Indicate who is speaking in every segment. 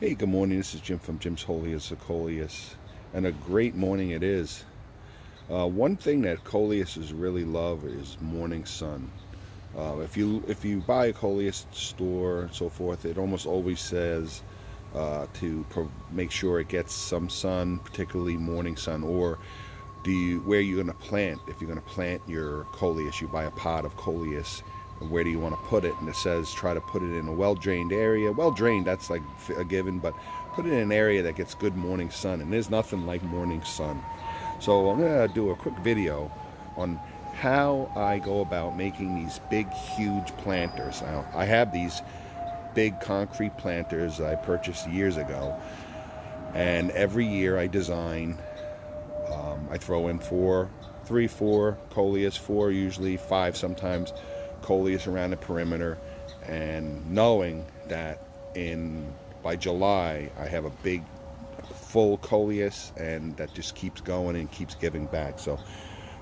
Speaker 1: Hey, good morning. This is Jim from Jim's Wholiest Coleus, and a great morning it is. Uh, one thing that Coleuses really love is morning sun. Uh, if you if you buy a Coleus store and so forth, it almost always says uh, to make sure it gets some sun, particularly morning sun, or do you where you're going to plant. If you're going to plant your Coleus, you buy a pot of Coleus where do you want to put it? And it says try to put it in a well-drained area. Well drained that's like a given but put it in an area that gets good morning sun and there's nothing like morning sun. So I'm gonna do a quick video on how I go about making these big huge planters. Now I have these big concrete planters I purchased years ago and every year I design um, I throw in four three four coleus four usually five sometimes coleus around the perimeter and knowing that in by July I have a big full coleus and that just keeps going and keeps giving back. So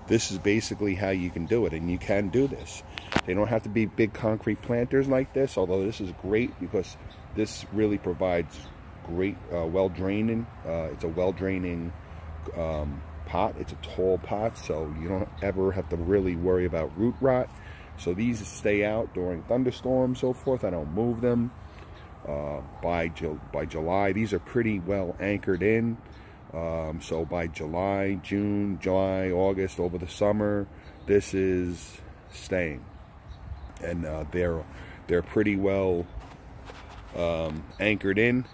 Speaker 1: this is basically how you can do it and you can do this. They don't have to be big concrete planters like this although this is great because this really provides great uh, well draining uh, it's a well draining um, pot. It's a tall pot so you don't ever have to really worry about root rot so these stay out during thunderstorms, so forth. I don't move them. Uh, by, by July, these are pretty well anchored in. Um, so by July, June, July, August, over the summer, this is staying. And uh, they're, they're pretty well um, anchored in.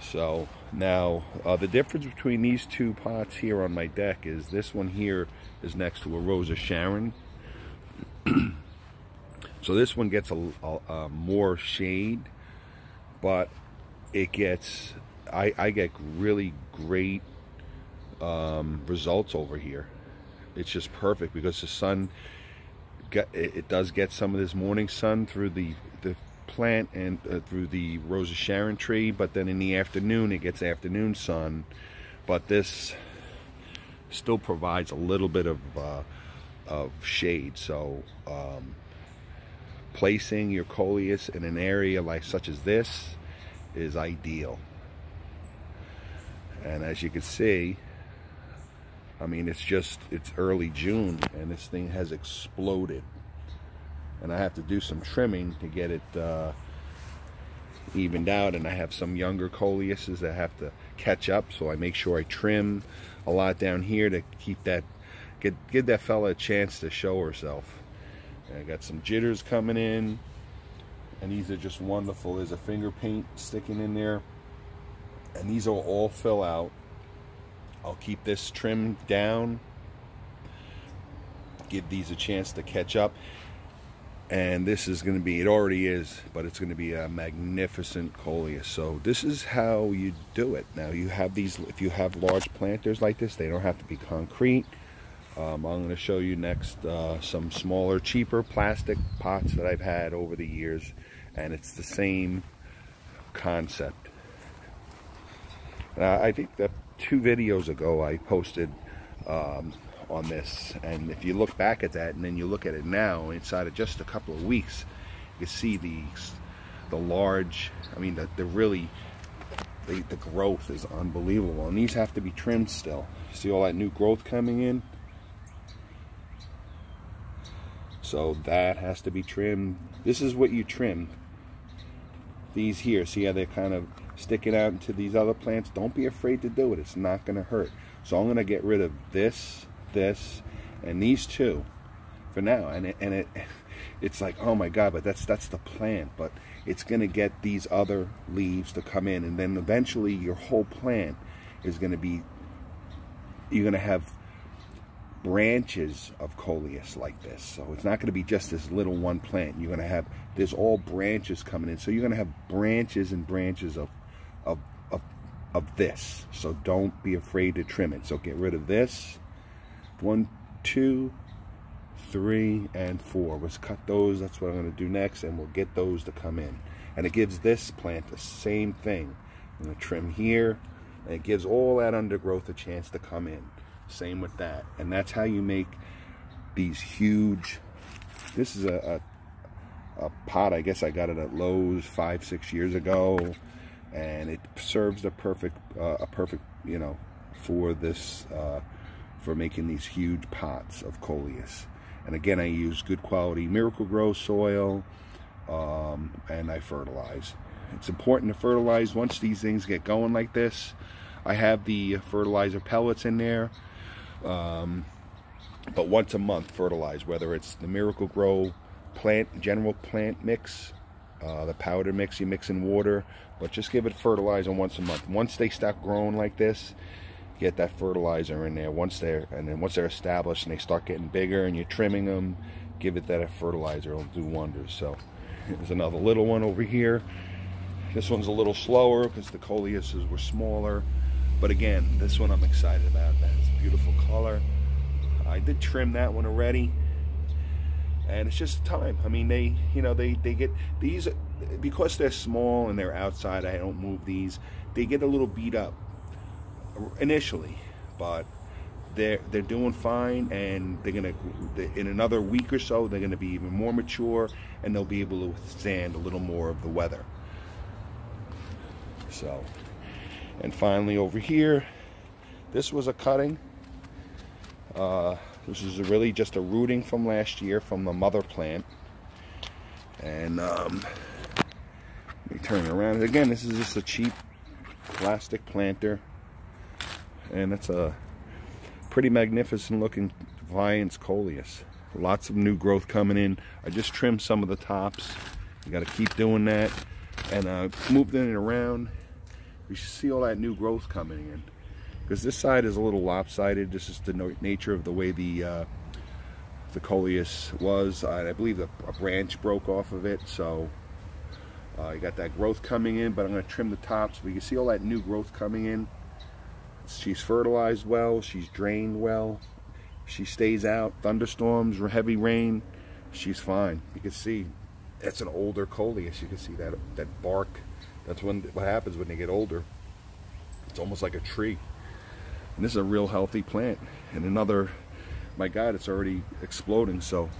Speaker 1: So now uh, the difference between these two pots here on my deck is this one here is next to a Rose of Sharon so this one gets a, a, a, more shade, but it gets, I, I get really great um, results over here. It's just perfect because the sun, it, it, does get some of this morning sun through the, the plant and uh, through the Rose of Sharon tree, but then in the afternoon it gets afternoon sun. But this still provides a little bit of uh, of shade. So um, placing your coleus in an area like such as this is ideal. And as you can see, I mean, it's just, it's early June and this thing has exploded. And I have to do some trimming to get it uh, evened out. And I have some younger coleuses that have to catch up. So I make sure I trim a lot down here to keep that Get, give that fella a chance to show herself. And I got some jitters coming in. And these are just wonderful. There's a finger paint sticking in there. And these will all fill out. I'll keep this trimmed down. Give these a chance to catch up. And this is going to be, it already is, but it's going to be a magnificent coleus. So this is how you do it. Now you have these, if you have large planters like this, they don't have to be concrete. Um, I'm going to show you next uh, some smaller, cheaper plastic pots that I've had over the years. And it's the same concept. Uh, I think that two videos ago I posted um, on this. And if you look back at that and then you look at it now, inside of just a couple of weeks, you see the, the large, I mean, the, the really, the, the growth is unbelievable. And these have to be trimmed still. See all that new growth coming in? So that has to be trimmed. This is what you trim. These here, see how they're kind of sticking out into these other plants? Don't be afraid to do it. It's not going to hurt. So I'm going to get rid of this, this, and these two for now. And it, and it, it's like, oh my God, but that's that's the plant. But it's going to get these other leaves to come in, and then eventually your whole plant is going to be. You're going to have branches of coleus like this. So it's not going to be just this little one plant. You're going to have, there's all branches coming in. So you're going to have branches and branches of, of, of, of this. So don't be afraid to trim it. So get rid of this. One, two, three, and four. Let's cut those. That's what I'm going to do next. And we'll get those to come in. And it gives this plant the same thing. I'm going to trim here. And it gives all that undergrowth a chance to come in. Same with that. And that's how you make these huge, this is a, a, a pot, I guess I got it at Lowe's five, six years ago. and it serves the perfect uh, a perfect you know for this uh, for making these huge pots of coleus and again I use good quality Miracle-Gro soil um, and I fertilize it's important to fertilize once these things get going like this I have the fertilizer pellets in there um, but once a month fertilize whether it's the Miracle-Gro plant general plant mix uh, the powder mix you mix in water but just give it fertilizer once a month. Once they start growing like this get that fertilizer in there. Once they're and then once they're established and they start getting bigger and you're trimming them give it that fertilizer. It'll do wonders. So there's another little one over here. This one's a little slower because the coleuses were smaller. But again this one I'm excited about. That is beautiful color. I did trim that one already. And it's just time. I mean they you know they they get these because they're small and they're outside i don't move these they get a little beat up initially but they're they're doing fine and they're gonna in another week or so they're gonna be even more mature and they'll be able to withstand a little more of the weather. So and finally over here this was a cutting uh, this is really just a rooting from last year from the mother plant. And um, let me turn around. Again, this is just a cheap plastic planter. And it's a pretty magnificent looking Viance coleus. Lots of new growth coming in. I just trimmed some of the tops. You got to keep doing that. And uh, moved it around. You see all that new growth coming in because this side is a little lopsided. This is the no nature of the way the uh, the coleus was. I, I believe a branch broke off of it, so uh, you got that growth coming in. But I'm going to trim the tops. But you can see all that new growth coming in. She's fertilized well. She's drained well. She stays out. Thunderstorms or heavy rain, she's fine. You can see that's an older coleus. You can see that that bark. That's when what happens when they get older. It's almost like a tree. And this is a real healthy plant. And another, my God, it's already exploding. So,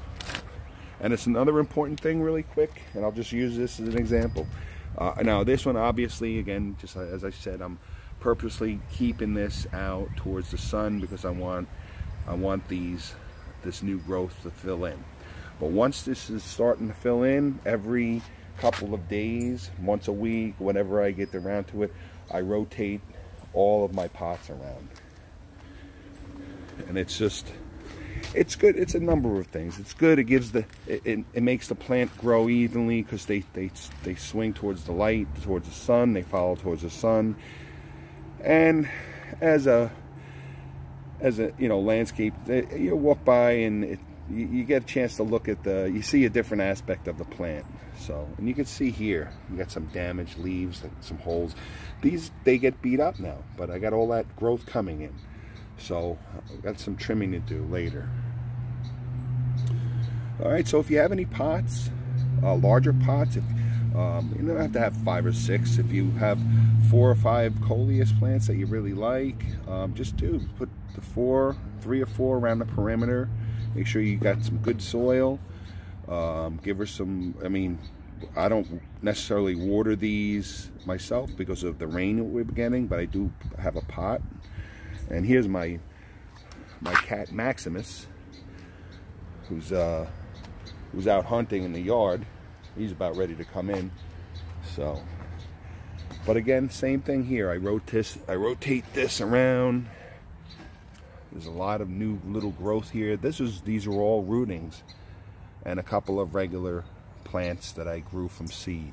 Speaker 1: and it's another important thing really quick. And I'll just use this as an example. Uh, now this one, obviously, again, just as I said, I'm purposely keeping this out towards the sun because I want, I want these, this new growth to fill in. But once this is starting to fill in, every couple of days, once a week, whenever I get around to it, I rotate all of my pots around and it's just it's good it's a number of things. It's good it gives the it, it, it makes the plant grow evenly because they they they swing towards the light towards the sun they follow towards the sun. And as a as a you know landscape you walk by and it, you, you, get a chance to look at the you see a different aspect of the plant. So and you can see here you got some damaged leaves and some holes. These they get beat up now but I got all that growth coming in so I've got some trimming to do later. All right, so if you have any pots, uh, larger pots, if um, you don't have to have five or six. If you have four or five coleus plants that you really like, um, just do put the four, three or four around the perimeter. Make sure you got some good soil. Um, give her some, I mean, I don't necessarily water these myself because of the rain that we're getting, but I do have a pot and here's my my cat Maximus, who's uh, who's out hunting in the yard. He's about ready to come in. So, but again, same thing here. I rotate I rotate this around. There's a lot of new little growth here. This is these are all rootings, and a couple of regular plants that I grew from seed.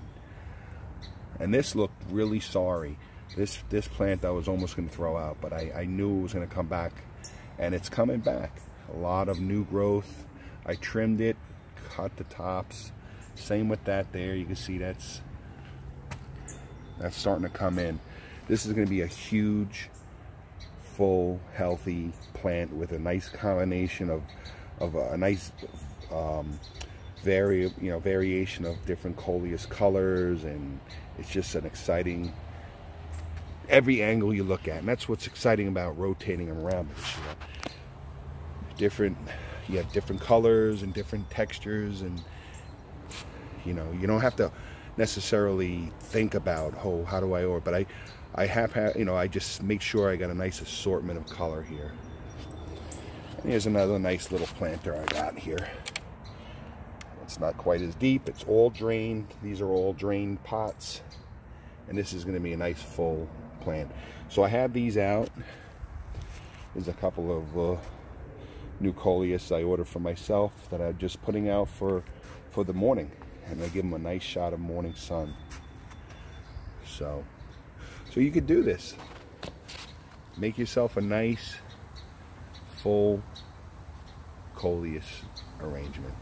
Speaker 1: And this looked really sorry. This this plant I was almost going to throw out, but I, I knew it was going to come back. And it's coming back. A lot of new growth. I trimmed it, cut the tops. Same with that there. You can see that's that's starting to come in. This is going to be a huge, full, healthy plant with a nice combination of of a, a nice um, vari you know variation of different coleus colors and it's just an exciting every angle you look at. And that's what's exciting about rotating them around. You know, different, you have different colors and different textures and, you know, you don't have to necessarily think about, oh, how do I order? But I, I have, you know, I just make sure I got a nice assortment of color here. And here's another nice little planter I got here. It's not quite as deep. It's all drained. These are all drained pots. And this is going to be a nice full plant. So I have these out. There's a couple of uh, new coleus I ordered for myself that I'm just putting out for, for the morning. And I give them a nice shot of morning sun. So, so you could do this. Make yourself a nice, full coleus arrangement.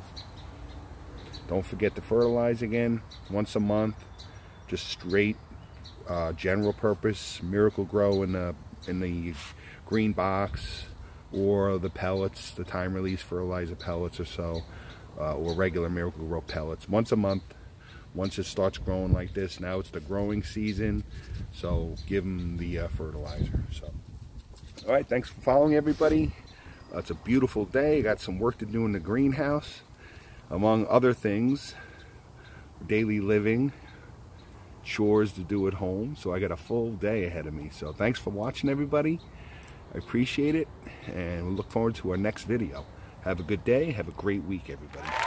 Speaker 1: Don't forget to fertilize again once a month. Just straight uh, general purpose Miracle-Gro in the in the green box or the pellets, the time release fertilizer pellets or so, uh, or regular Miracle-Gro pellets once a month. Once it starts growing like this, now it's the growing season, so give them the uh, fertilizer. So, all right, thanks for following everybody. Uh, it's a beautiful day. Got some work to do in the greenhouse, among other things, daily living, chores to do at home. So I got a full day ahead of me. So thanks for watching, everybody. I appreciate it, and we look forward to our next video. Have a good day. Have a great week, everybody.